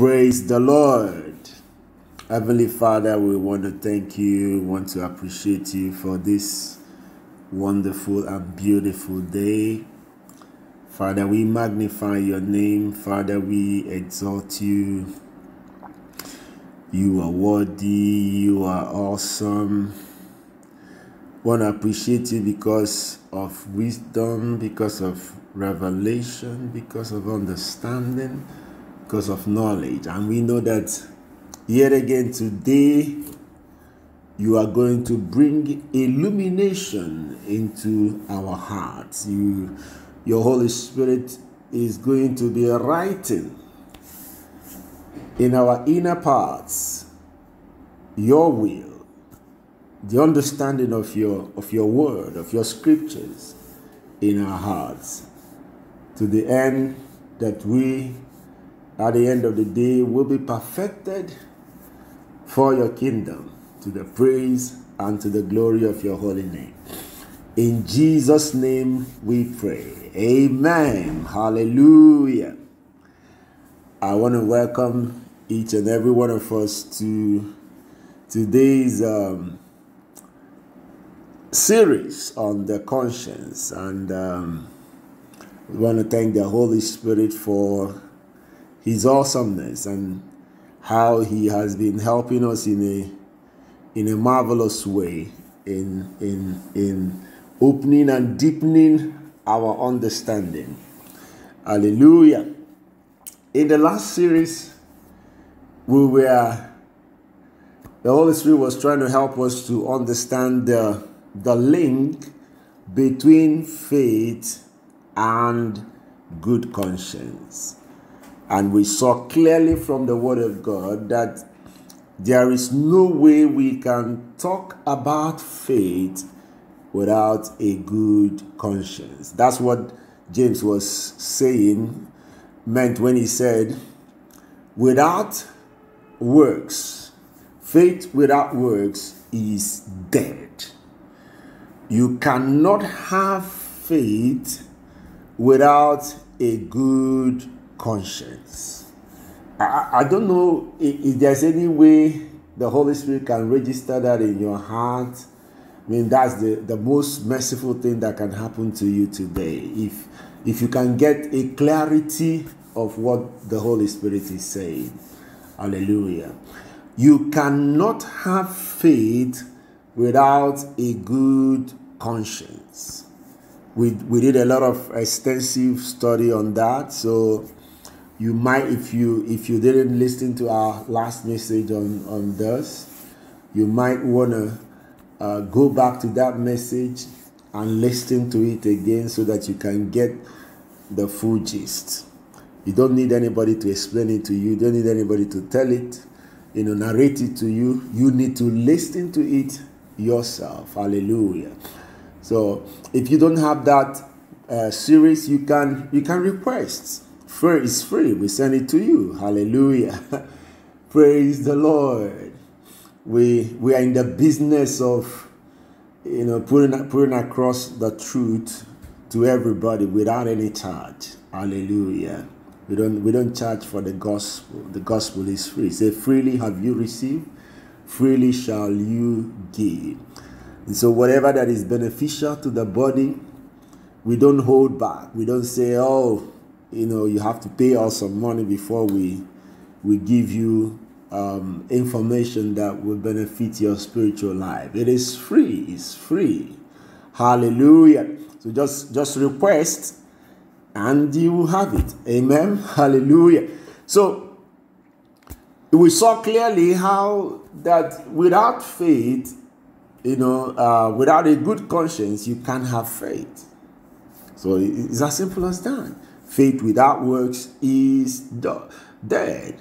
Praise the Lord. Heavenly Father, we want to thank you, want to appreciate you for this wonderful and beautiful day. Father, we magnify your name. Father, we exalt you. You are worthy. You are awesome. Want to appreciate you because of wisdom, because of revelation, because of understanding, because of knowledge. And we know that yet again today you are going to bring illumination into our hearts. You, your Holy Spirit is going to be writing in our inner parts your will, the understanding of your of your word, of your scriptures in our hearts, to the end that we, at the end of the day, will be perfected for your kingdom, to the praise and to the glory of your holy name. In Jesus' name we pray. Amen. Hallelujah. I want to welcome each and every one of us to today's um, series on the conscience. And um, we want to thank the Holy Spirit for his awesomeness and how he has been helping us in a in a marvelous way in in in opening and deepening our understanding. Hallelujah. In the last series, we were the Holy Spirit was trying to help us to understand the, the link between faith and good conscience. And we saw clearly from the Word of God that there is no way we can talk about faith without a good conscience. That's what James was saying, meant when he said, without works, faith without works is dead. You cannot have faith without a good conscience. I, I don't know if, if there's any way the Holy Spirit can register that in your heart. I mean, that's the, the most merciful thing that can happen to you today. If if you can get a clarity of what the Holy Spirit is saying. Hallelujah. You cannot have faith without a good conscience. We, we did a lot of extensive study on that. So you might if you if you didn't listen to our last message on, on this, you might wanna uh, go back to that message and listen to it again so that you can get the full gist. You don't need anybody to explain it to you. You don't need anybody to tell it, you know, narrate it to you. You need to listen to it yourself. Hallelujah. So if you don't have that uh, series, you can you can request. Free is free. We send it to you. Hallelujah. Praise the Lord. We we are in the business of you know putting putting across the truth to everybody without any charge. Hallelujah. We don't we don't charge for the gospel. The gospel is free. Say freely have you received, freely shall you give. And so whatever that is beneficial to the body, we don't hold back. We don't say, oh, you know, you have to pay us some money before we we give you um, information that will benefit your spiritual life. It is free. It's free. Hallelujah. So just just request and you will have it. Amen. Hallelujah. So we saw clearly how that without faith, you know, uh, without a good conscience, you can't have faith. So it's as simple as that. Faith without works is dead.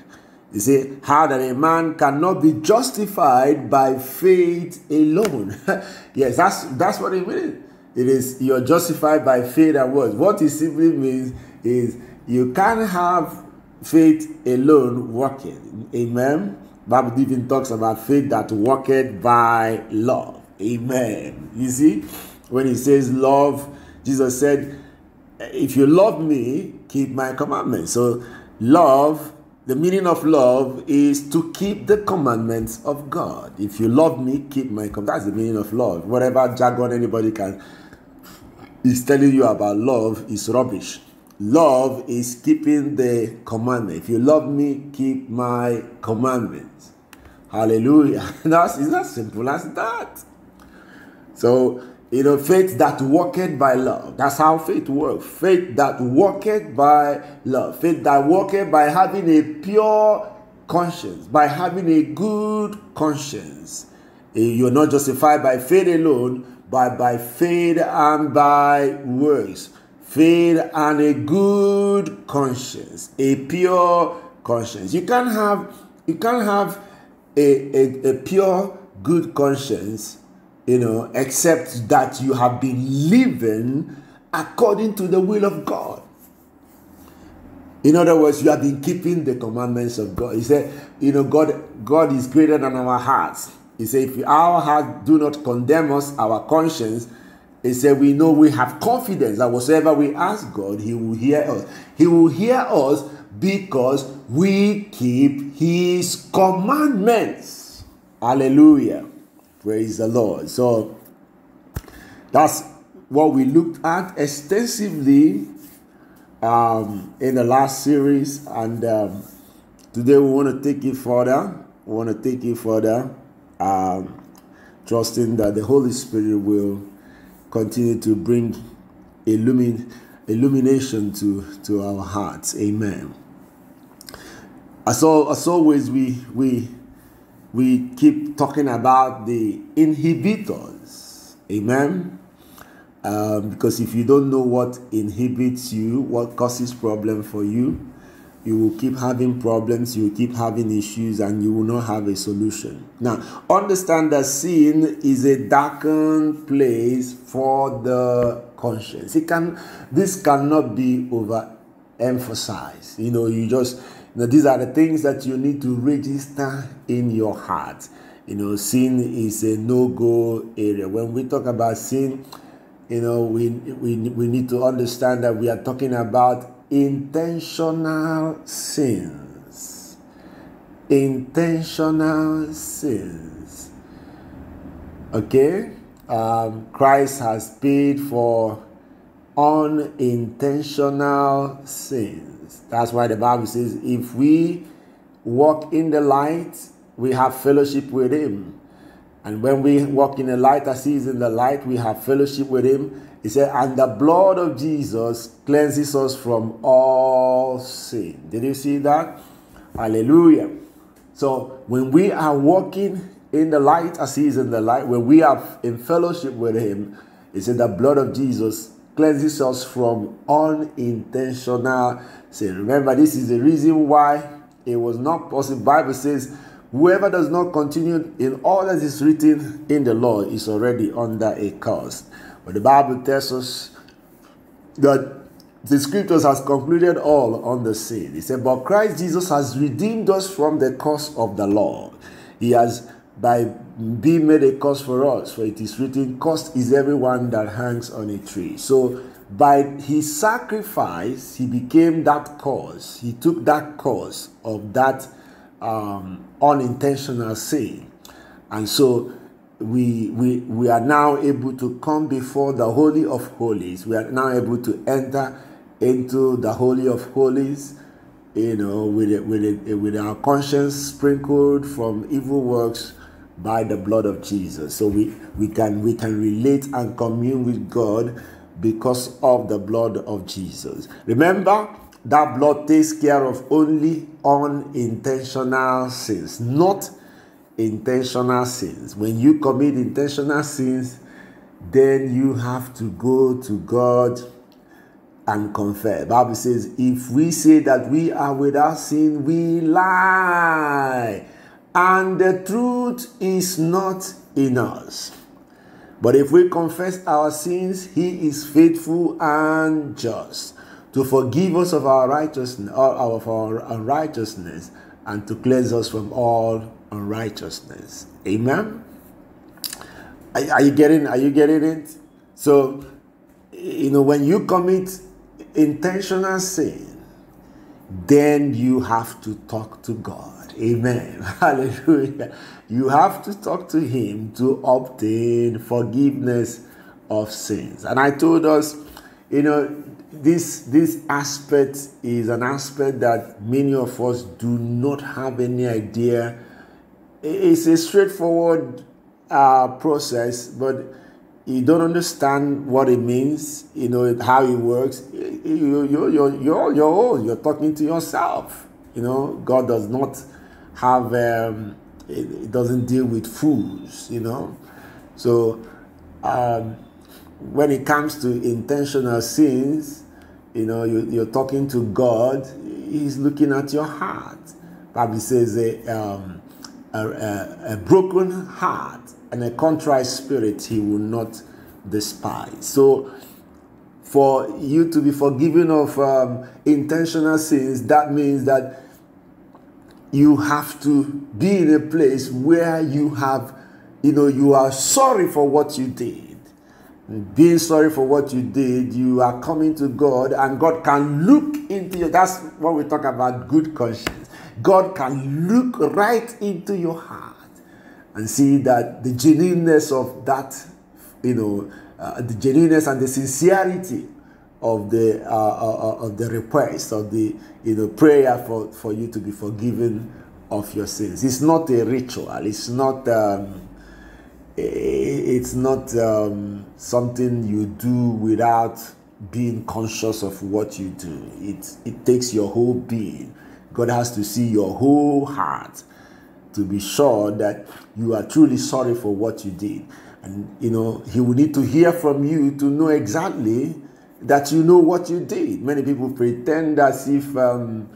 You see, how that a man cannot be justified by faith alone. yes, that's that's what it means. It is you're justified by faith and words. What it simply means is you can't have faith alone working. Amen. Bible even talks about faith that worketh by love. Amen. You see, when he says love, Jesus said, If you love me, keep my commandments. So love the meaning of love is to keep the commandments of God. If you love me, keep my commandments. That's the meaning of love. Whatever jargon anybody can is telling you about love is rubbish. Love is keeping the commandment. If you love me, keep my commandments. Hallelujah. That's it's as simple as that. So you know, faith that worketh by love. That's how faith works. Faith that worketh by love. Faith that worketh by having a pure conscience, by having a good conscience. Eh, you're not justified by faith alone, but by faith and by works. Faith and a good conscience, a pure conscience. You can't have you can't have a, a, a pure good conscience you know, except that you have been living according to the will of God. In other words, you have been keeping the commandments of God. He said, you know, God, God is greater than our hearts. He said, if our hearts do not condemn us, our conscience, he said, we know we have confidence that whatsoever we ask God, He will hear us. He will hear us because we keep His commandments. Hallelujah. Praise the Lord. So that's what we looked at extensively um, in the last series, and um, today we want to take it further. We want to take it further, um, trusting that the Holy Spirit will continue to bring illumin- illumination to, to our hearts. Amen. As, all, as always, we, we we keep talking about the inhibitors. Amen. Um, because if you don't know what inhibits you, what causes problem for you, you will keep having problems, you will keep having issues, and you will not have a solution. Now, understand that sin is a darkened place for the conscience. It can this cannot be overemphasized. You know, you just now, these are the things that you need to register in your heart. You know, sin is a no-go area. When we talk about sin, you know, we, we, we need to understand that we are talking about intentional sins. Intentional sins. Okay? Um, Christ has paid for unintentional sins. That's why the Bible says, if we walk in the light, we have fellowship with Him. And when we walk in the light as He is in the light, we have fellowship with Him. He said, and the blood of Jesus cleanses us from all sin. Did you see that? Hallelujah. So when we are walking in the light as He is in the light, when we are in fellowship with Him, He said, the blood of Jesus cleanses us from unintentional sin. Remember, this is the reason why it was not possible. Bible says, whoever does not continue in all that is written in the law is already under a curse. But the Bible tells us that the scriptures has concluded all on the sin. He said, But Christ Jesus has redeemed us from the curse of the law. He has by being made a curse for us, for it is written, Cursed is everyone that hangs on a tree. So by his sacrifice, he became that cause. He took that cause of that um, unintentional sin. And so we, we, we are now able to come before the Holy of Holies. We are now able to enter into the Holy of Holies, you know, with, it, with, it, with our conscience sprinkled from evil works by the blood of Jesus. So we, we can we can relate and commune with God because of the blood of Jesus. Remember, that blood takes care of only unintentional sins, not intentional sins. When you commit intentional sins, then you have to go to God and confess. Bible says, if we say that we are without sin, we lie, and the truth is not in us. But if we confess our sins, he is faithful and just to forgive us of our righteousness, of our unrighteousness, and to cleanse us from all unrighteousness. Amen. Are, are you getting? Are you getting it? So, you know, when you commit intentional sin, then you have to talk to God. Amen. Hallelujah. You have to talk to Him to obtain forgiveness of sins. And I told us, you know, this this aspect is an aspect that many of us do not have any idea. It's a straightforward uh, process, but you don't understand what it means, you know, how it works. You, you, you're, you're, you're, you're talking to yourself. You know, God does not have, um, it, it doesn't deal with fools, you know. So, um, when it comes to intentional sins, you know, you, are talking to God, He's looking at your heart. Bible says a, um, a, a, a broken heart and a contrite spirit He will not despise. So, for you to be forgiven of um, intentional sins, that means that you have to be in a place where you have, you know, you are sorry for what you did being sorry for what you did, you are coming to God, and God can look into you. That's what we talk about good conscience. God can look right into your heart and see that the genuineness of that, you know, uh, the genuineness and the sincerity of the uh, uh, uh of the request of the you know prayer for for you to be forgiven of your sins. It's not a ritual. It's not. Um, it's not um, something you do without being conscious of what you do. It, it takes your whole being. God has to see your whole heart to be sure that you are truly sorry for what you did. And, you know, He will need to hear from you to know exactly that you know what you did. Many people pretend as if. Um,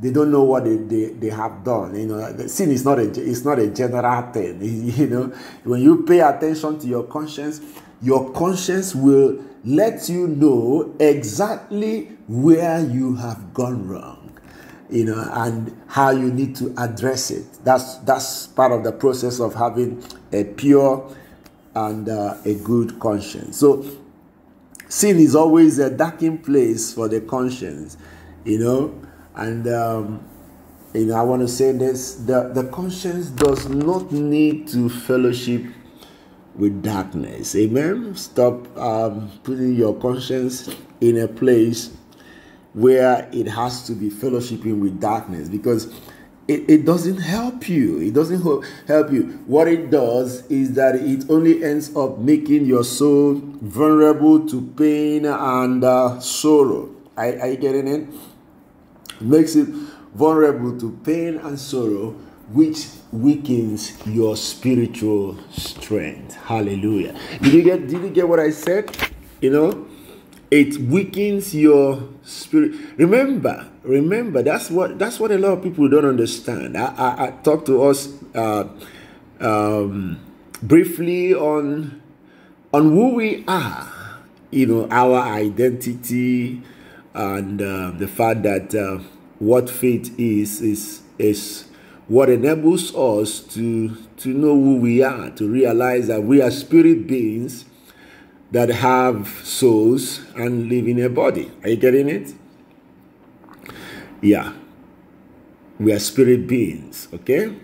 they don't know what they, they, they have done. You know, sin is not a it's not a general thing. You know, when you pay attention to your conscience, your conscience will let you know exactly where you have gone wrong. You know, and how you need to address it. That's that's part of the process of having a pure and uh, a good conscience. So, sin is always a darkened place for the conscience. You know and um, you know, I want to say this: the the conscience does not need to fellowship with darkness. Amen. Stop um, putting your conscience in a place where it has to be fellowshipping with darkness because it, it doesn't help you. It doesn't help you. What it does is that it only ends up making your soul vulnerable to pain and uh, sorrow. Are, are you getting it? makes it vulnerable to pain and sorrow, which weakens your spiritual strength. Hallelujah. Did you get did you get what I said? You know, it weakens your spirit. Remember, remember that's what that's what a lot of people don't understand. I I, I talked to us uh, um, briefly on on who we are. You know, our identity and uh, the fact that uh, what faith is is is what enables us to to know who we are to realize that we are spirit beings that have souls and live in a body are you getting it yeah we are spirit beings okay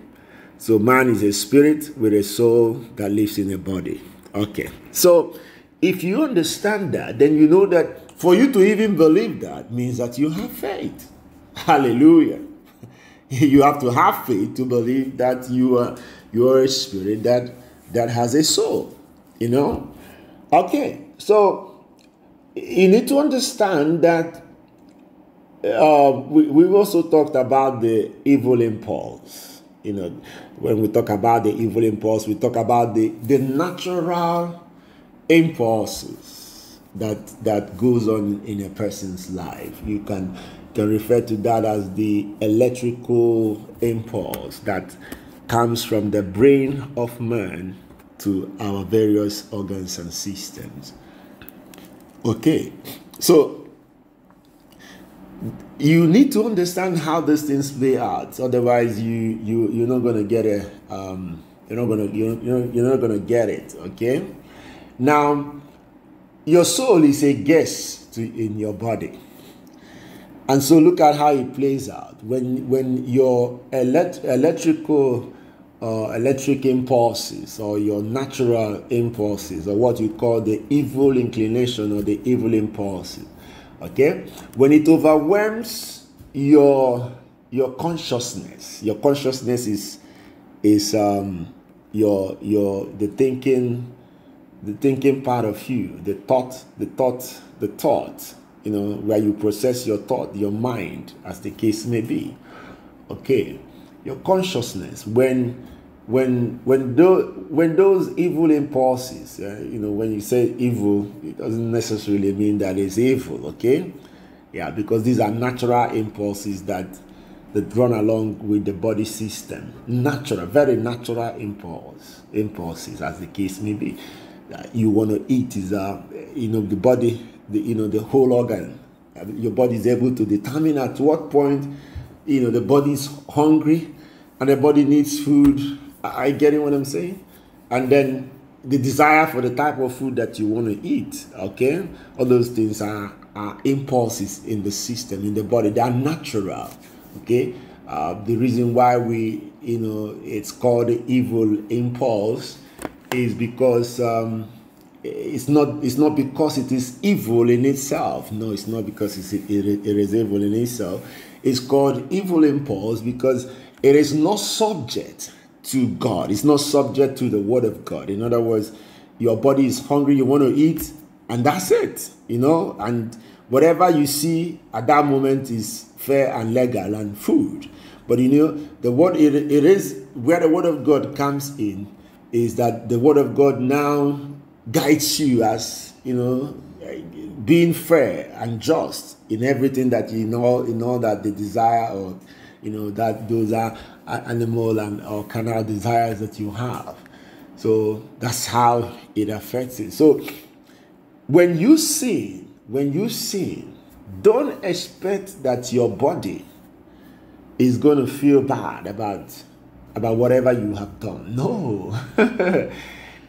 so man is a spirit with a soul that lives in a body okay so if you understand that then you know that for you to even believe that means that you have faith. Hallelujah. You have to have faith to believe that you are you are a spirit that that has a soul. You know? Okay, so you need to understand that uh, we, we also talked about the evil impulse. You know, when we talk about the evil impulse, we talk about the, the natural impulses that that goes on in a person's life. You can can refer to that as the electrical impulse that comes from the brain of man to our various organs and systems. Okay, so you need to understand how these things play out. Otherwise, you you you're not gonna get a um, you're not gonna you're, you're not gonna get it. Okay, now your soul is a guest to, in your body. And so look at how it plays out. When when your elect, electrical uh, electric impulses or your natural impulses or what you call the evil inclination or the evil impulses, okay, when it overwhelms your your consciousness, your consciousness is is um, your your the thinking the thinking part of you, the thought, the thought, the thought, you know, where you process your thought, your mind, as the case may be. Okay, your consciousness when when when those when those evil impulses, uh, you know, when you say evil, it doesn't necessarily mean that it's evil. Okay, yeah, because these are natural impulses that that run along with the body system. Natural, very natural impulse, impulses, as the case may be. That you want to eat is, uh, you know, the body, the, you know, the whole organ. Your body is able to determine at what point, you know, the body is hungry and the body needs food. I getting what I'm saying? And then the desire for the type of food that you want to eat, okay? All those things are, are impulses in the system, in the body. They are natural. Okay, uh, the reason why we, you know, it's called the evil impulse is because um, it's not it's not because it is evil in itself. No, it's not because it's, it, it is evil in itself. It's called evil impulse because it is not subject to God. It's not subject to the word of God. In other words, your body is hungry, you want to eat, and that's it. You know, and whatever you see at that moment is fair and legal and food. But you know, the word it, it is where the word of God comes in is that the word of God now guides you as you know being fair and just in everything that you know in all that the desire or you know that those are animal and or carnal desires that you have so that's how it affects it so when you sin when you sin don't expect that your body is going to feel bad about about whatever you have done. No. it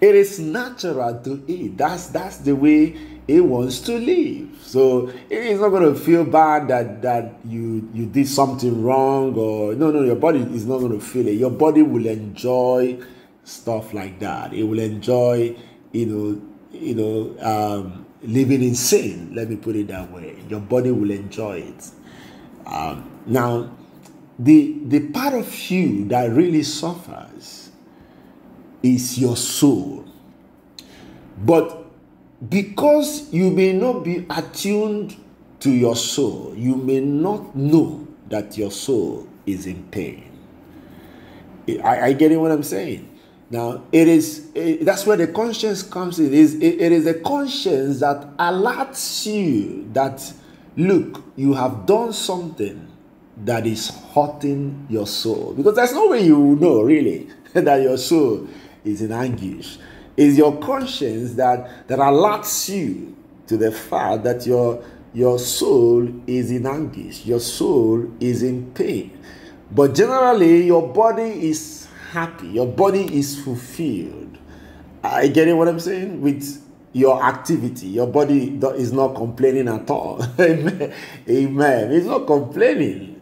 is natural to eat. That's that's the way it wants to live. So is not going to feel bad that that you you did something wrong or no no your body is not going to feel it. Your body will enjoy stuff like that. It will enjoy you know you know um, living in sin. Let me put it that way. Your body will enjoy it. Um, now, the the part of you that really suffers is your soul. But because you may not be attuned to your soul, you may not know that your soul is in pain. I, I get it what I'm saying. Now, it is it, that's where the conscience comes in. It is, it, it is a conscience that alerts you that, look, you have done something that is hurting your soul. Because there's no way you know, really, that your soul is in anguish. It's your conscience that, that alerts you to the fact that your, your soul is in anguish, your soul is in pain. But generally, your body is happy, your body is fulfilled. I get it what I'm saying? With your activity, your body is not complaining at all. Amen. Amen. It's not complaining.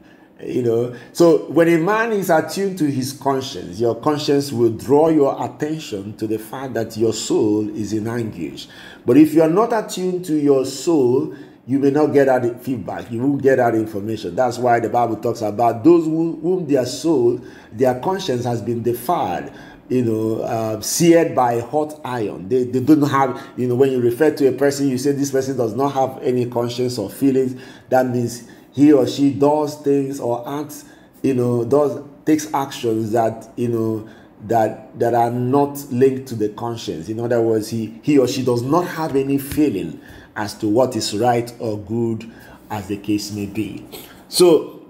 You know, so when a man is attuned to his conscience, your conscience will draw your attention to the fact that your soul is in anguish. But if you are not attuned to your soul, you may not get that feedback. You won't get that information. That's why the Bible talks about those who, whom their soul, their conscience has been defiled, you know, uh, seared by hot iron. They, they don't have, you know, when you refer to a person, you say this person does not have any conscience or feelings. That means he or she does things or acts, you know, does takes actions that, you know, that that are not linked to the conscience. In other words, he he or she does not have any feeling as to what is right or good, as the case may be. So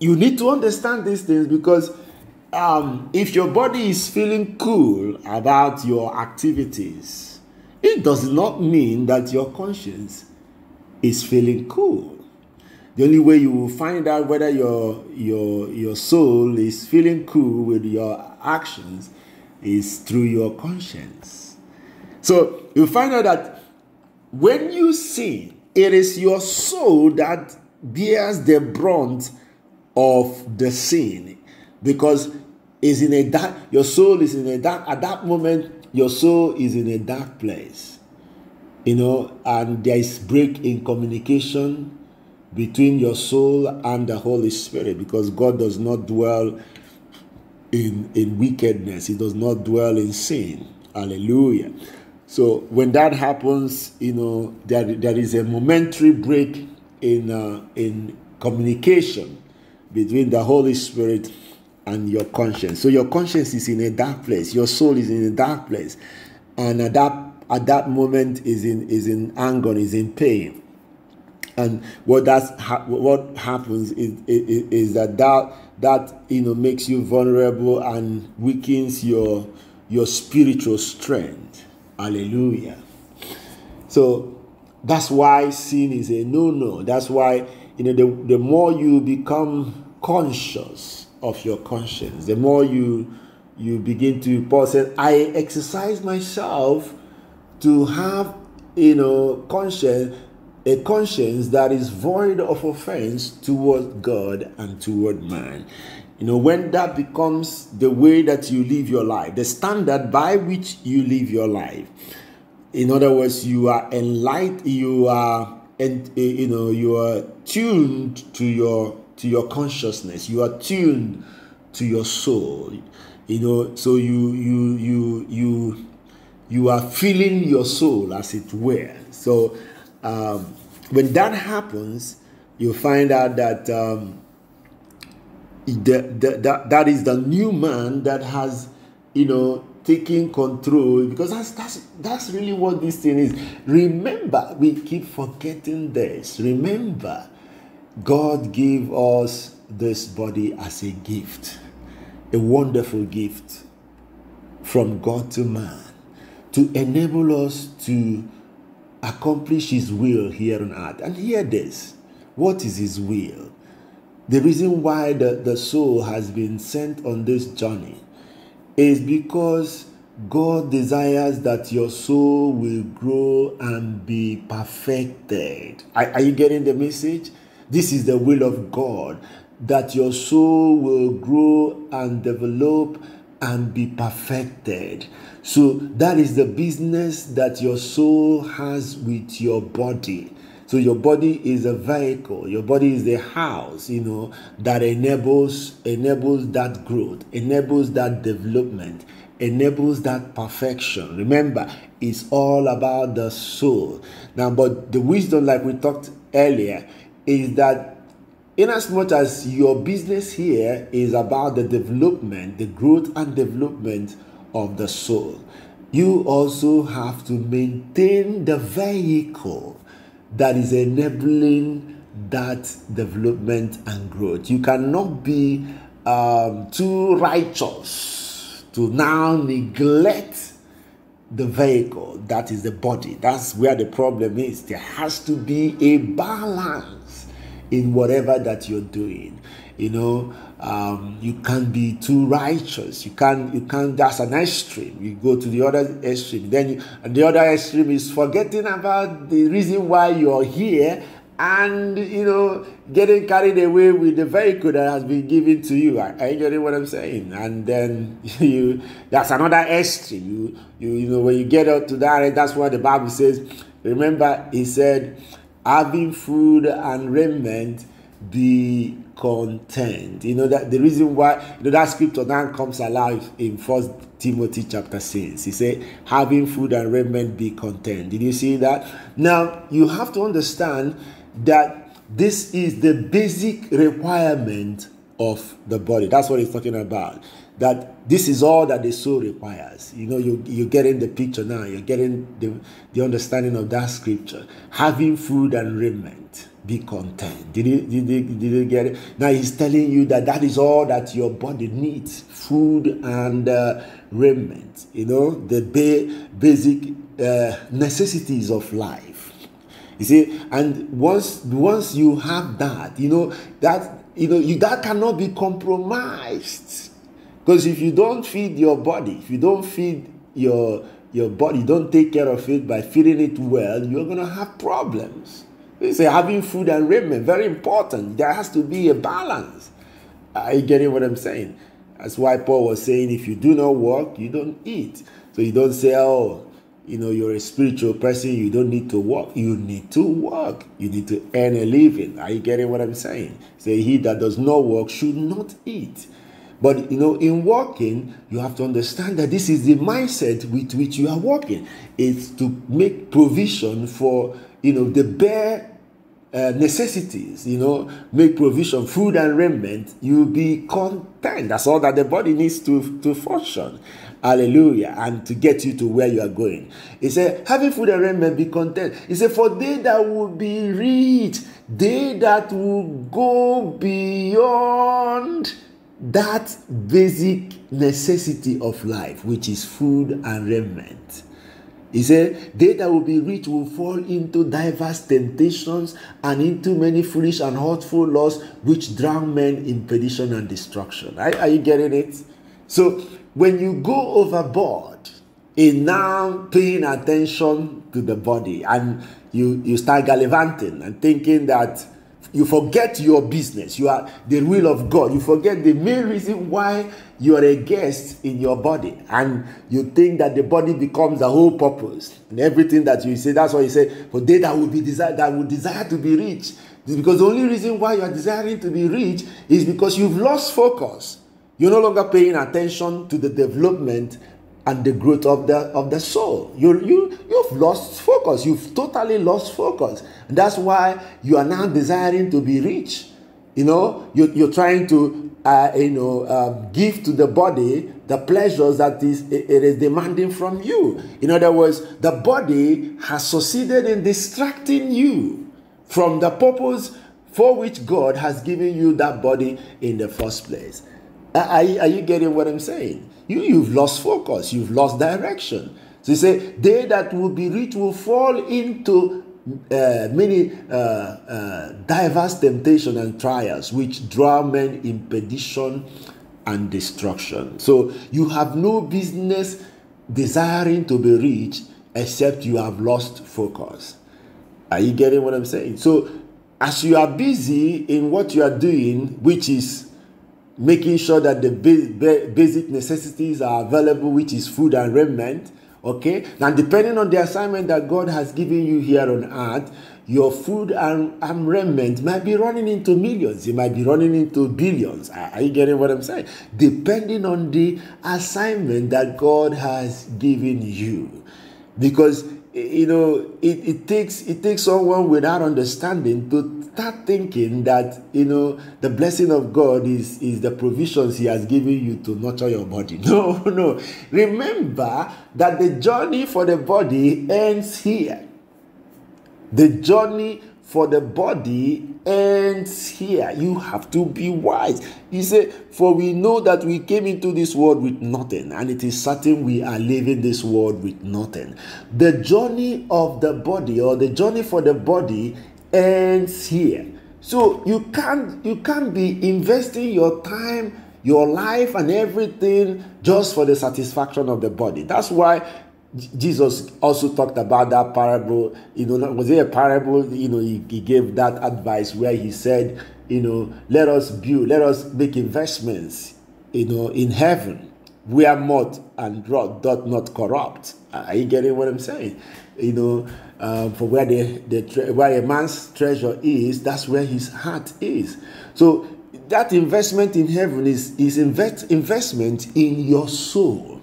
you need to understand these things because um, if your body is feeling cool about your activities, it does not mean that your conscience is feeling cool. The only way you will find out whether your your your soul is feeling cool with your actions is through your conscience. So you find out that when you sin, it is your soul that bears the brunt of the sin because is in a dark your soul is in a dark at that moment your soul is in a dark place you know and there is break in communication between your soul and the holy spirit because god does not dwell in in wickedness. He does not dwell in sin. Hallelujah. So when that happens you know there, there is a momentary break in uh, in communication between the holy spirit and your conscience. So your conscience is in a dark place. Your soul is in a dark place. And at that at that moment is in is in anger is in pain and what that's ha- what happens is, is, is that that that you know makes you vulnerable and weakens your your spiritual strength. Hallelujah. So that's why sin is a no-no. That's why you know the, the more you become conscious of your conscience the more you you begin to paul said i exercise myself to have you know conscience a conscience that is void of offense toward God and toward man. You know, when that becomes the way that you live your life, the standard by which you live your life. In other words, you are enlightened, you are and eh, you know you are tuned to your to your consciousness you are tuned to your soul you know so you you you you you are feeling your soul as it were so um, when that happens, you find out that um, the, the, that, that is the new man that has, you know, taking control because that's that's that's really what this thing is. Remember, we keep forgetting this. Remember, God gave us this body as a gift, a wonderful gift from God to man to enable us to accomplish His will here on earth. And hear this what is His will? The reason why the, the soul has been sent on this journey is because God desires that your soul will grow and be perfected. Are, are, you getting the message? This is the will of God that your soul will grow and develop and be perfected. So that is the business that your soul has with your body. So your body is a vehicle, your body is the house, you know, that enables enables that growth, enables that development, enables that perfection. Remember, it's all about the soul. Now, but the wisdom, like we talked earlier, is that in as much as your business here is about the development, the growth and development of the soul. You also have to maintain the vehicle that is enabling that development and growth. You cannot be um, too righteous to now neglect the vehicle that is the body. That's where the problem is. There has to be a balance in whatever that you're doing. You know, um, you can't be too righteous. You can't. You can't. That's an extreme. You go to the other extreme. Then you, the other extreme is forgetting about the reason why you're here and you know getting carried away with the vehicle that has been given to you are, you getting what i'm saying and then you that's another extreme you you, you know when you get up to that that's what the bible says remember he said having food and raiment be content. You know that the reason why you know that scripture now comes alive in First Timothy chapter six. He said, "Having food and raiment, be content." Did you see that? Now you have to understand that this is the basic requirement of the body. That's what he's talking about. That this is all that the soul requires. You know, you, you're getting the picture now. You're getting the, the understanding of that scripture. Having food and raiment be content. Did you, did, you, did you get it? Now he's telling you that that is all that your body needs food and uh, raiment, you know, the ba- basic uh, necessities of life. You see, and once once you have that, you know, that you know, you that cannot be compromised. Because if you don't feed your body, if you don't feed your your body, don't take care of it by feeding it well, you're gonna have problems. He say having food and raiment, very important. There has to be a balance. Are you getting what I'm saying? That's why Paul was saying, if you do not work, you don't eat. So you don't say, oh, you know, you're a spiritual person, you don't need to work. You need to work. You need to earn a living. Are you getting what I'm saying? Say, he that does not work should not eat. But you know, in working, you have to understand that this is the mindset with which you are working. It's to make provision for you know the bare uh, necessities, you know, make provision, food and raiment, you'll be content. That's all that the body needs to, to function. Hallelujah. And to get you to where you are going. He said, having food and raiment, be content. He said, for they that will be rich, they that will go beyond that basic necessity of life, which is food and raiment. He said, They that will be rich will fall into diverse temptations and into many foolish and hurtful laws which drown men in perdition and destruction. Are, are you getting it? So, when you go overboard in now paying attention to the body and you, you start gallivanting and thinking that you forget your business. You are the will of God. You forget the main reason why you are a guest in your body. And you think that the body becomes the whole purpose. And everything that you say, that's why you say, for they that will be desire that will desire to be rich. Because the only reason why you are desiring to be rich is because you've lost focus. You're no longer paying attention to the development and the growth of the of the soul. You you you've lost focus. You've totally lost focus. And that's why you are now desiring to be rich. You know, you, you're trying to uh, you know uh, give to the body the pleasures that is it is demanding from you. In other words, the body has succeeded in distracting you from the purpose for which God has given you that body in the first place. Are, are you getting what I'm saying? You, you've lost focus, you've lost direction. So you say, they that will be rich will fall into uh, many uh, uh, diverse temptations and trials which draw men in perdition and destruction. So you have no business desiring to be rich except you have lost focus. Are you getting what I'm saying? So as you are busy in what you are doing, which is making sure that the basic necessities are available, which is food and raiment. Okay, now depending on the assignment that God has given you here on earth, your food and, and raiment might be running into millions, it might be running into billions. Are you getting what I'm saying? Depending on the assignment that God has given you. Because you know it, it takes it takes someone without understanding to start thinking that you know the blessing of God is is the provisions He has given you to nurture your body. No, no. Remember that the journey for the body ends here. The journey for the body ends here. You have to be wise. He said, For we know that we came into this world with nothing, and it is certain we are leaving this world with nothing. The journey of the body, or the journey for the body, ends here. So you can't you can't be investing your time, your life, and everything just for the satisfaction of the body. That's why Jesus also talked about that parable. You know, was it a parable? You know, he, he gave that advice where he said, you know, let us build, let us make investments, you know, in heaven where moth and rot doth not corrupt. Are you getting what I'm saying? You know, um, for where the, the where a man's treasure is, that's where his heart is. So that investment in heaven is is invest investment in your soul.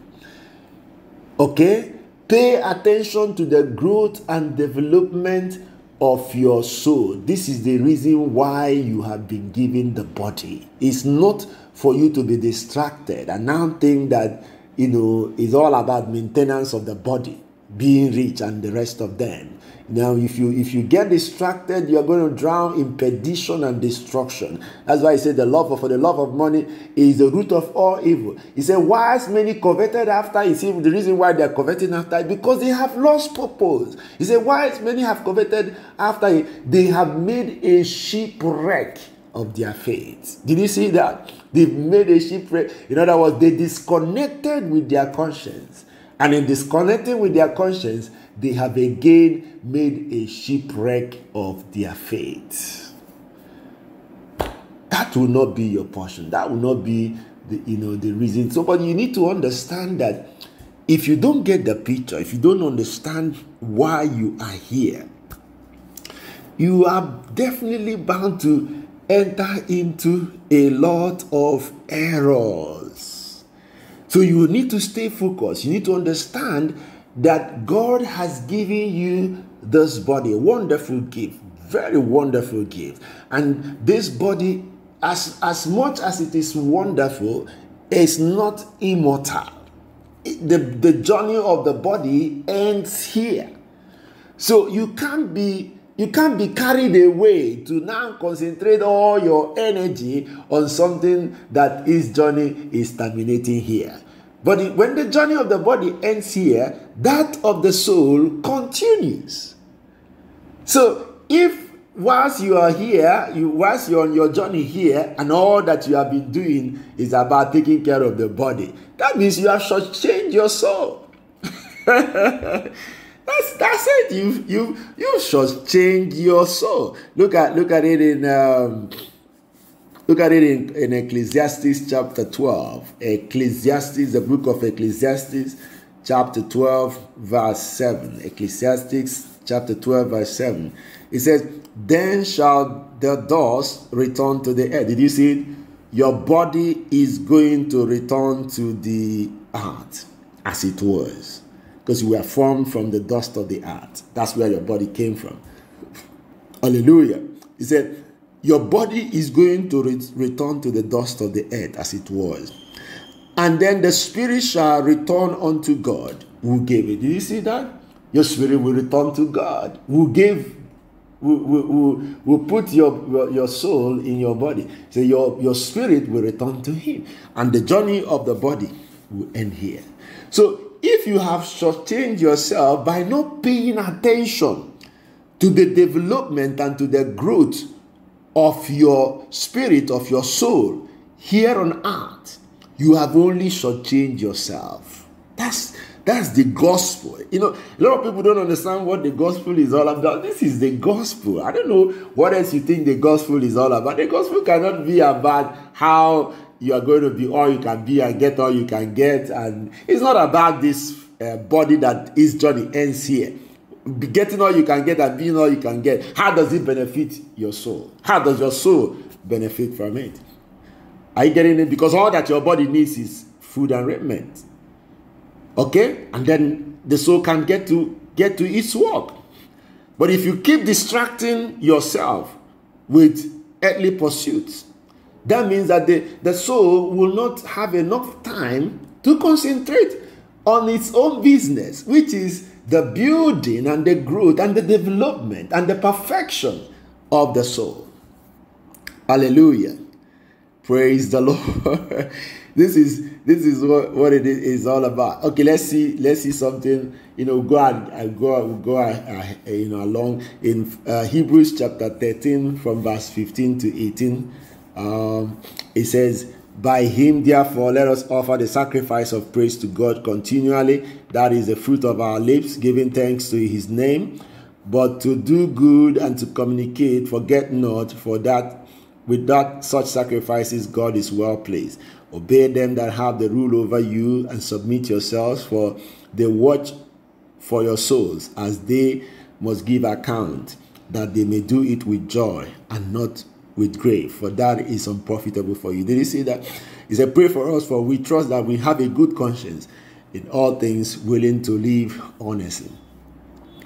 Okay, pay attention to the growth and development of your soul. This is the reason why you have been given the body. It's not for you to be distracted and now think that you know it's all about maintenance of the body being rich and the rest of them. Now if you if you get distracted you're going to drown in perdition and destruction. That's why he said the love of for the love of money is the root of all evil. He said why as many coveted after you see the reason why they're coveting after because they have lost purpose. He said why as many have coveted after they have made a shipwreck of their faith did you see that? They've made a shipwreck. In other words they disconnected with their conscience and in disconnecting with their conscience, they have again made a shipwreck of their faith. That will not be your portion. That will not be the, you know the reason. So, but you need to understand that if you don't get the picture, if you don't understand why you are here, you are definitely bound to enter into a lot of errors. So you need to stay focused. You need to understand that God has given you this body, a wonderful gift, very wonderful gift. And this body, as, as much as it is wonderful, is not immortal the, the journey of the body ends here. So you can't be you can't be carried away to now concentrate all your energy on something that his journey is terminating here. But when the journey of the body ends here, that of the soul continues. So if whilst you are here, you whilst you're on your journey here, and all that you have been doing is about taking care of the body, that means you have changed your soul. that's that's it. You you you should change your soul. Look at look at it in um, look at it in, in Ecclesiastes chapter 12. Ecclesiastes, the book of Ecclesiastes, chapter 12, verse 7. Ecclesiastes chapter 12, verse 7. It says, then shall the dust return to the earth. Did you see it? Your body is going to return to the earth as it was. Because you were formed from the dust of the earth. That's where your body came from. Hallelujah. He said, Your body is going to re- return to the dust of the earth as it was. And then the spirit shall return unto God who gave it. Did you see that? Your spirit will return to God who gave will, will, will put your, your soul in your body. So your, your spirit will return to him. And the journey of the body will end here. So if you have shortchanged yourself by not paying attention to the development and to the growth of your spirit, of your soul here on earth, you have only shortchanged yourself. That's that's the gospel. You know, a lot of people don't understand what the gospel is all about. This is the gospel. I don't know what else you think the gospel is all about. The gospel cannot be about how you are going to be all you can be and get all you can get. And it's not about this uh, body that is journey ends here. Getting all you can get and being all you can get. How does it benefit your soul? How does your soul benefit from it? Are you getting it? Because all that your body needs is food and raiment. Okay? And then the soul can get to get to its work. But if you keep distracting yourself with earthly pursuits, that means that the, the soul will not have enough time to concentrate on its own business, which is the building and the growth and the development and the perfection of the soul. Hallelujah. Praise the Lord. this is this is what, what it is all about. Okay, let's see let's see something. You know, go and go go uh, you know along in uh, Hebrews chapter thirteen from verse fifteen to eighteen. Um, it says, "By him, therefore, let us offer the sacrifice of praise to God continually. That is the fruit of our lips, giving thanks to His name." But to do good and to communicate, forget not, for that with that such sacrifices God is well pleased. Obey them that have the rule over you and submit yourselves, for they watch for your souls as they must give account, that they may do it with joy and not with grief, for that is unprofitable for you. Did you see that? He said, Pray for us, for we trust that we have a good conscience in all things, willing to live honestly.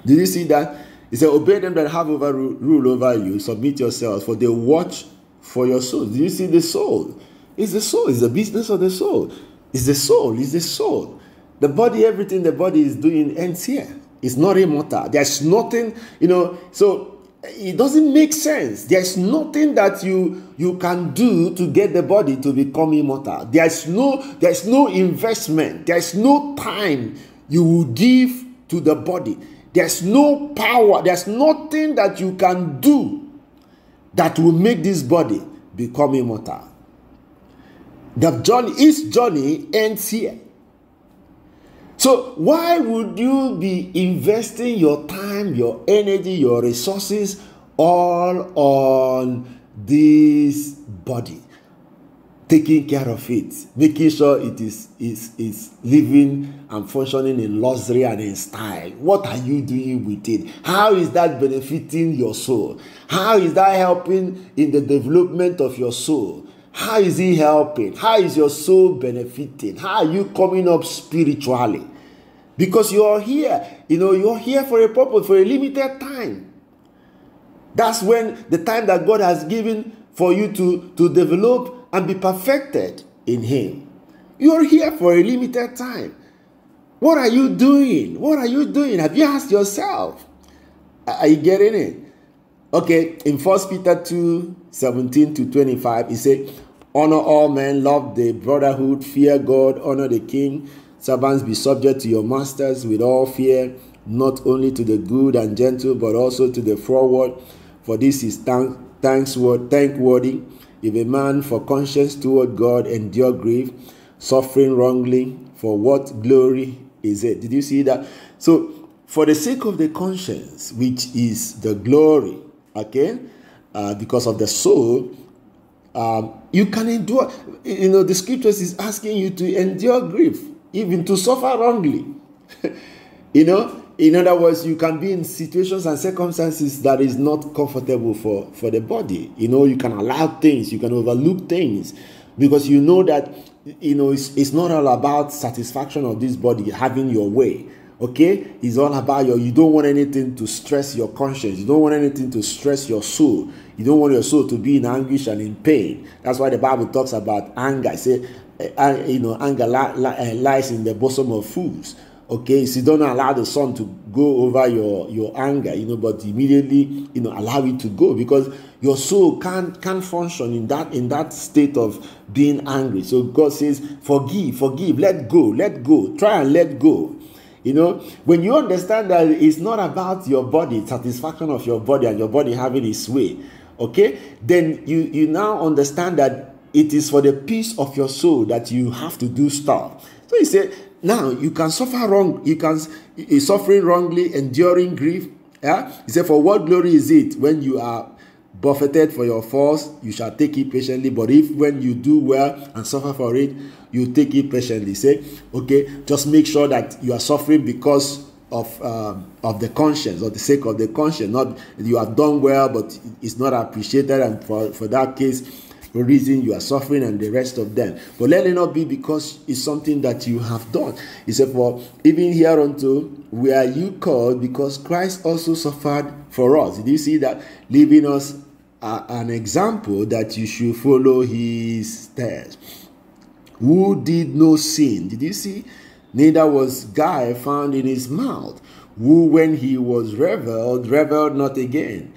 Did you see that? He said, Obey them that have over rule over you, submit yourselves, for they watch for your souls. Did you see the soul? It's the soul. It's the business of the soul. It's the soul. It's the soul. The body, everything the body is doing ends here. It's not immortal. There's nothing, you know, so it doesn't make sense. There's nothing that you you can do to get the body to become immortal. There's no there's no investment. There's no time you will give to the body. There's no power. There's nothing that you can do that will make this body become immortal. The journey, his journey ends here. So, why would you be investing your time, your energy, your resources all on this body? taking care of it, making sure it is, is, is living and functioning in luxury and in style. What are you doing with it? How is that benefiting your soul? How is that helping in the development of your soul? How is it helping? How is your soul benefiting? How are you coming up spiritually? Because you're here, you know, you're here for a purpose, for a limited time. That's when the time that God has given for you to, to develop and be perfected in Him. You're here for a limited time. What are you doing? What are you doing? Have you asked yourself? Are you getting it? Okay, in First Peter 2 17 to 25, he said, Honor all men, love the brotherhood, fear God, honor the king. Servants, be subject to your masters with all fear, not only to the good and gentle, but also to the forward. For this is thank, thanks, thankworthy if a man for conscience toward God endure grief, suffering wrongly, for what glory is it? Did you see that? So, for the sake of the conscience, which is the glory, okay, uh, because of the soul, um, you can endure. You know, the scriptures is asking you to endure grief, even to suffer wrongly. you know, in other words, you can be in situations and circumstances that is not comfortable for, for the body. You know, you can allow things, you can overlook things because you know that, you know, it's, it's not all about satisfaction of this body, having your way. Okay? It's all about your, you don't want anything to stress your conscience. You don't want anything to stress your soul. You don't want your soul to be in anguish and in pain. That's why the Bible talks about anger. Say, uh, you know, anger li- li- uh, lies in the bosom of fools. Okay so don't allow the sun to go over your your anger you know but immediately you know allow it to go because your soul can't can't function in that in that state of being angry. So god says forgive forgive let go let go try and let go. You know when you understand that it's not about your body satisfaction of your body and your body having its way okay then you you now understand that it is for the peace of your soul that you have to do stuff so he said now you can suffer wrong, you can suffering wrongly, enduring grief. Yeah, he said, For what glory is it when you are buffeted for your faults, you shall take it patiently. But if when you do well and suffer for it, you take it patiently. Say, okay, just make sure that you are suffering because of um, of the conscience or the sake of the conscience. Not you have done well, but it's not appreciated, and for for that case reason you are suffering and the rest of them. But let it not be because it's something that you have done. He said, For even hereunto were you called because Christ also suffered for us. Did you see that? Leaving us uh, an example that you should follow his steps. Who did no sin? Did you see? Neither was guy found in his mouth. Who, when he was reveled, reveled not again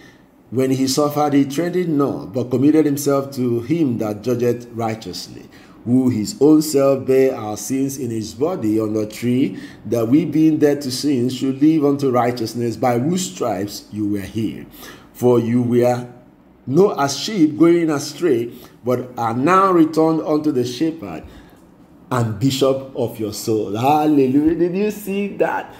when he suffered, he treaded not, but committed himself to him that judgeth righteously, who his own self bare our sins in his body on the tree, that we being dead to sins should live unto righteousness, by whose stripes you were healed. For you were no as sheep going astray, but are now returned unto the shepherd and bishop of your soul. Hallelujah. Did you see that?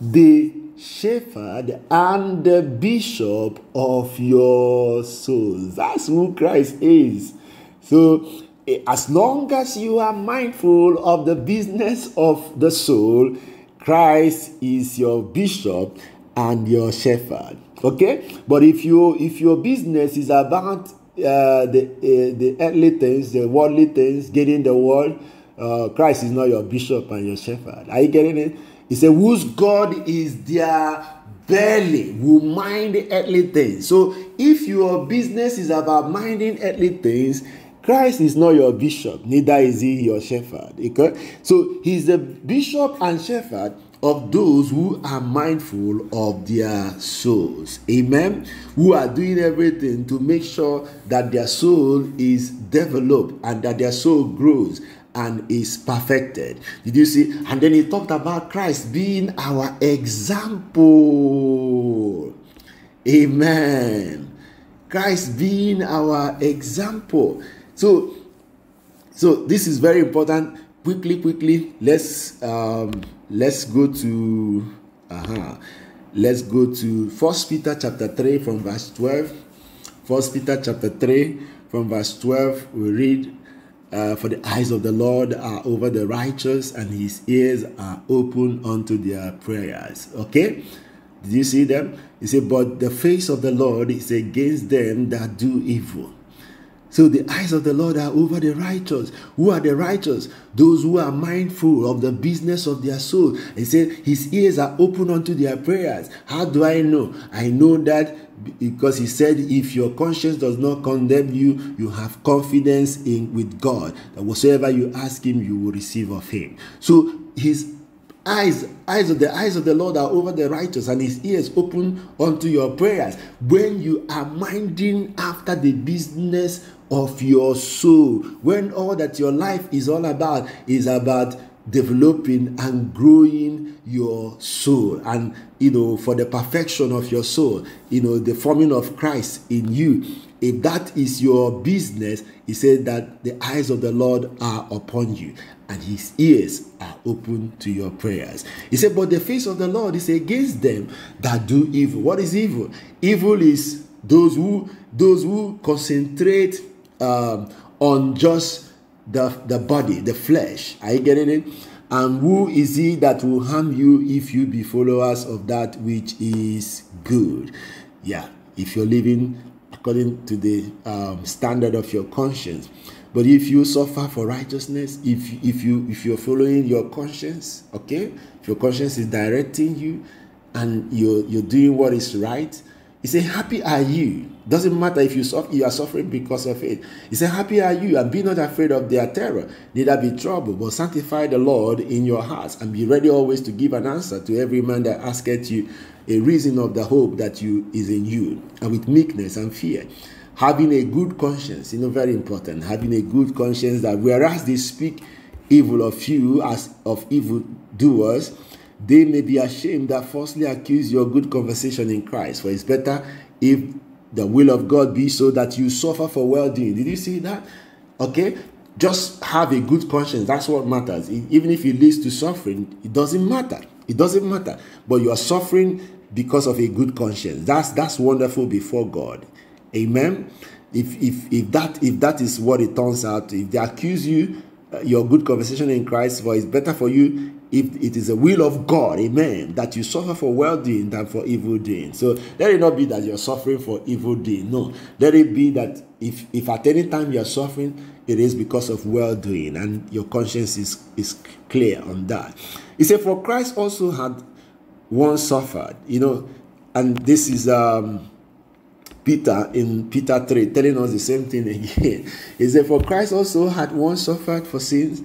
The shepherd and the bishop of your souls. That's who Christ is. So, eh, as long as you are mindful of the business of the soul, Christ is your bishop and your shepherd. Okay, but if you if your business is about uh, the uh, the earthly things, the worldly things, getting the world, uh, Christ is not your bishop and your shepherd. Are you getting it? He said, whose God is their belly, will mind earthly things. So if your business is about minding earthly things, Christ is not your bishop, neither is he your shepherd. Okay? So he's the bishop and shepherd of those who are mindful of their souls. Amen. Who are doing everything to make sure that their soul is developed and that their soul grows and is perfected. Did you see? And then he talked about Christ being our example. Amen. Christ being our example. So, so this is very important. Quickly, quickly, let's um, let's go to uh-huh. Let's go to First Peter chapter 3 from verse 12. First Peter chapter 3 from verse 12. We read, uh, For the eyes of the Lord are over the righteous, and his ears are open unto their prayers. Okay? Did you see them? He said, But the face of the Lord is against them that do evil. So the eyes of the Lord are over the righteous. Who are the righteous? Those who are mindful of the business of their soul. He said, His ears are open unto their prayers. How do I know? I know that because he said, if your conscience does not condemn you, you have confidence in with God that whatsoever you ask Him, you will receive of Him. So His eyes eyes of the eyes of the lord are over the righteous and his ears open unto your prayers when you are minding after the business of your soul when all that your life is all about is about developing and growing your soul and you know for the perfection of your soul you know the forming of christ in you if that is your business he said that the eyes of the lord are upon you and his ears are open to your prayers. He said, But the face of the Lord is against them that do evil. What is evil? Evil is those who those who concentrate um, on just the, the body, the flesh. Are you getting it? And who is he that will harm you if you be followers of that which is good? Yeah, if you're living according to the um, standard of your conscience. But if you suffer for righteousness, if if you if you're following your conscience, okay, if your conscience is directing you, and you're you're doing what is right, he said, Happy are you. Doesn't matter if you suffer, you are suffering because of it. He said, Happy are you, and be not afraid of their terror, neither be troubled, but sanctify the Lord in your hearts, and be ready always to give an answer to every man that asketh you a reason of the hope that you is in you, and with meekness and fear having a good conscience, you know, very important. Having a good conscience that whereas they speak evil of you as of evil doers, they may be ashamed that falsely accuse your good conversation in Christ. For it's better if the will of God be so that you suffer for well doing. Did you see that? Okay. Just have a good conscience. That's what matters. Even if it leads to suffering, it doesn't matter. It doesn't matter. But you are suffering because of a good conscience. That's that's wonderful before God. Amen. If if if that if that is what it turns out, if they accuse you, uh, your good conversation in Christ, for it's better for you if it is the will of God, amen, that you suffer for well doing than for evil doing. So let it not be that you're suffering for evil doing. No, let it be that if if at any time you're suffering, it is because of well doing, and your conscience is is clear on that. He said, For Christ also had once suffered, you know, and this is um Peter in Peter 3, telling us the same thing again. He said, For Christ also had once suffered for sins,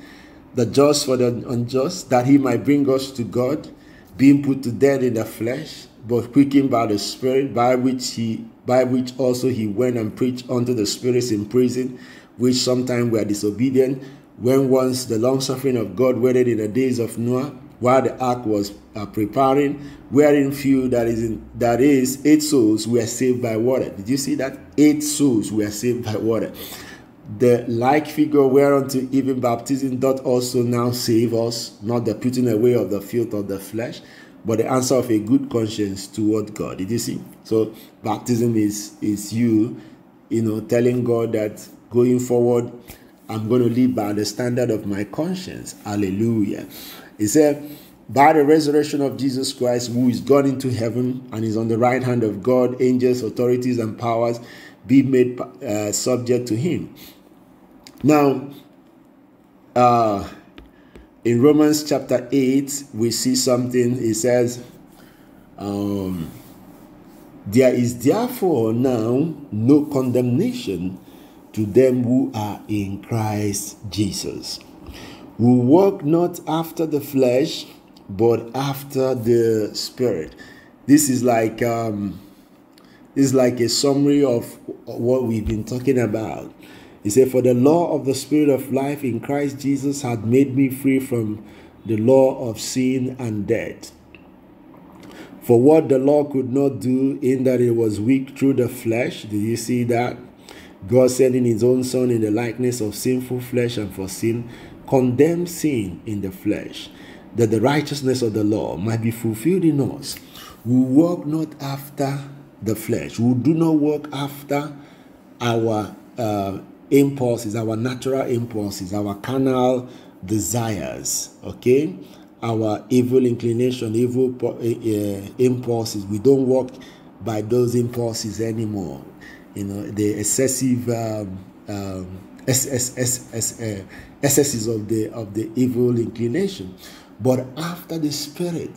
the just for the unjust, that he might bring us to God, being put to death in the flesh, but quickened by the Spirit, by which he by which also he went and preached unto the spirits in prison, which sometime were disobedient, when once the long suffering of God waited in the days of Noah while the ark was uh, preparing, wherein few that is in, that is eight souls were saved by water. Did you see that? Eight souls were saved by water. The like figure whereunto even baptism doth also now save us, not the putting away of the filth of the flesh, but the answer of a good conscience toward God. Did you see? So baptism is is you, you know, telling God that going forward, I'm going to live by the standard of my conscience. Hallelujah. He said, by the resurrection of Jesus Christ, who is gone into heaven and is on the right hand of God, angels, authorities, and powers be made uh, subject to him. Now, uh, in Romans chapter 8, we see something. It says, um, There is therefore now no condemnation to them who are in Christ Jesus who walk not after the flesh, but after the spirit. This is like um, is like a summary of what we've been talking about. He said, For the law of the Spirit of life in Christ Jesus had made me free from the law of sin and death. For what the law could not do, in that it was weak through the flesh. Did you see that? God sending his own Son in the likeness of sinful flesh and for sin condemned sin in the flesh, that the righteousness of the law might be fulfilled in us. We walk not after the flesh. We do not walk after our uh, impulses, our natural impulses, our carnal desires. Okay, our evil inclination, evil uh, impulses. We don't walk by those impulses anymore. You know, the excessive um, um, uh, excesses of the of the evil inclination, but after the spirit,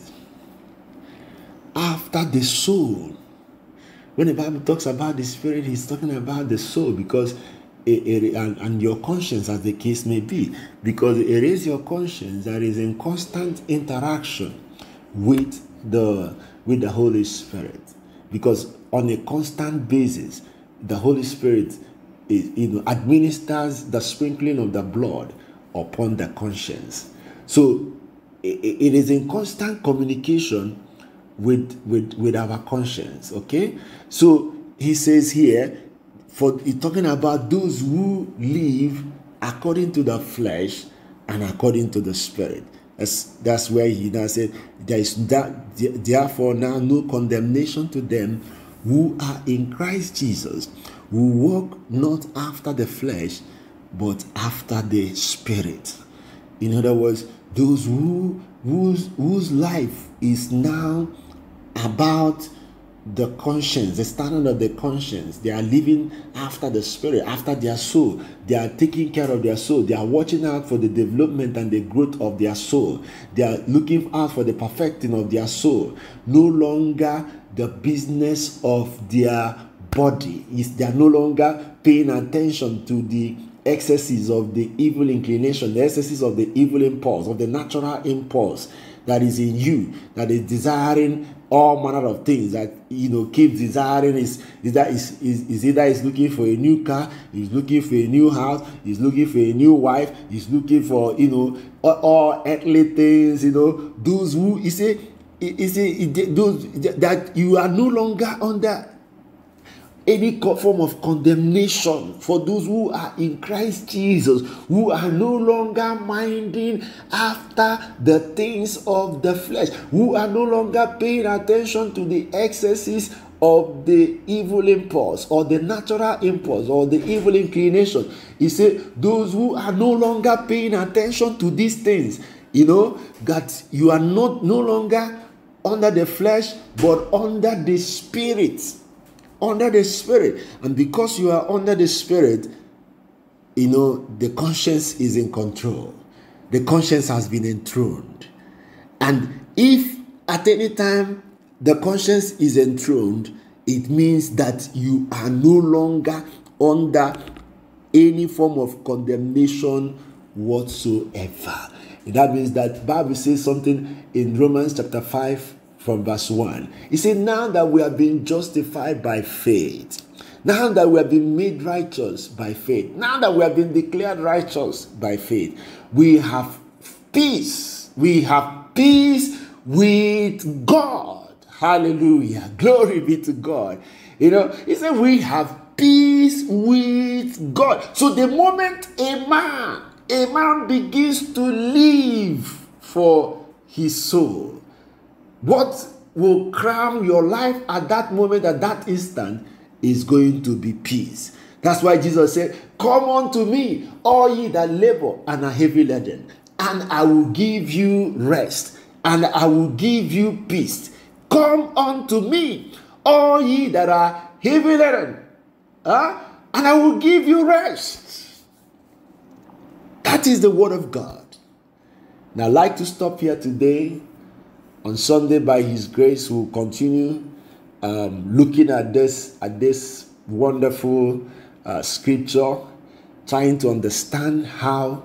after the soul. When the Bible talks about the spirit, he's talking about the soul because it, it, and, and your conscience, as the case may be, because it is your conscience that is in constant interaction with the with the Holy Spirit. Because on a constant basis, the Holy Spirit is, you know, administers the sprinkling of the blood upon the conscience. So it, it is in constant communication with, with, with our conscience. Okay? So he says here, for he's talking about those who live according to the flesh and according to the spirit. That's, that's where he now said, There is that therefore now no condemnation to them who are in Christ Jesus, who walk not after the flesh, but after the spirit. In other words, those who whose whose life is now about the conscience, the standard of the conscience. They are living after the spirit, after their soul. They are taking care of their soul. They are watching out for the development and the growth of their soul. They are looking out for the perfecting of their soul. No longer the business of their body. Is they are no longer paying attention to the excesses of the evil inclination, the excesses of the evil impulse, of the natural impulse that is in you, that is desiring all manner of things that you know keeps desiring is is that is, is, is either he's looking for a new car he's looking for a new house he's looking for a new wife he's looking for you know all, all earthly things you know those who he say he say those that you are no longer under any form of condemnation for those who are in Christ Jesus, who are no longer minding after the things of the flesh, who are no longer paying attention to the excesses of the evil impulse or the natural impulse or the evil inclination. He said, Those who are no longer paying attention to these things, you know, that you are not no longer under the flesh but under the spirit under the Spirit. And because you are under the Spirit, you know, the conscience is in control. The conscience has been enthroned. And if at any time the conscience is enthroned, it means that you are no longer under any form of condemnation whatsoever. that means that Bible says something in Romans chapter 5 from verse 1. He said, Now that we have been justified by faith, now that we have been made righteous by faith, now that we have been declared righteous by faith, we have peace. We have peace with God. Hallelujah. Glory be to God. You know, he said, We have peace with God. So the moment a man, a man begins to live for his soul, what will crown your life at that moment, at that instant, is going to be peace. That's why Jesus said, Come unto me, all ye that labor and are heavy laden, and I will give you rest, and I will give you peace. Come unto me, all ye that are heavy laden, huh? and I will give you rest. That is the word of God. Now, I'd like to stop here today on Sunday, by His grace, we'll continue um, looking at this at this wonderful uh, scripture, trying to understand how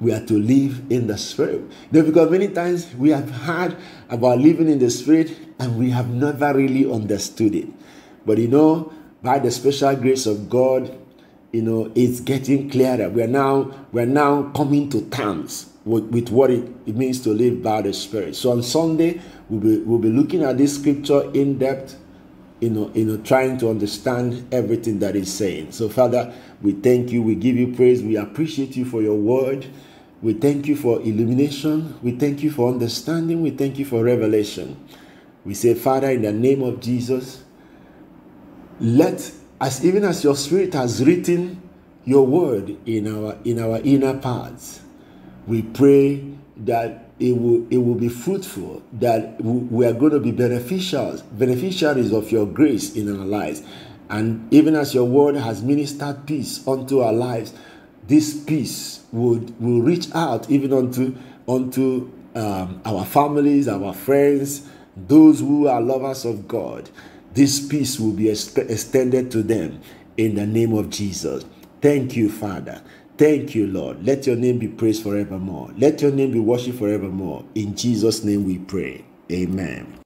we are to live in the spirit. Know, because many times we have heard about living in the spirit and we have never really understood it. But you know, by the special grace of God, you know, it's getting clearer. We're now we're now coming to terms with, with what it, it means to live by the Spirit. So on Sunday, we'll be, we'll be looking at this scripture in depth, you know, you know, trying to understand everything that is saying. So, Father, we thank you, we give you praise, we appreciate you for your word. We thank you for illumination. We thank you for understanding. We thank you for revelation. We say, Father, in the name of Jesus, let as even as your spirit has written your word in our in our inner parts, we pray that it will it will be fruitful, that we are going to be beneficiaries, beneficiaries of your grace in our lives. And even as your word has ministered peace unto our lives, this peace would will reach out even unto unto um, our families, our friends, those who are lovers of God. This peace will be extended to them in the name of Jesus. Thank you, Father. Thank you, Lord. Let your name be praised forevermore. Let your name be worshipped forevermore. In Jesus' name we pray. Amen.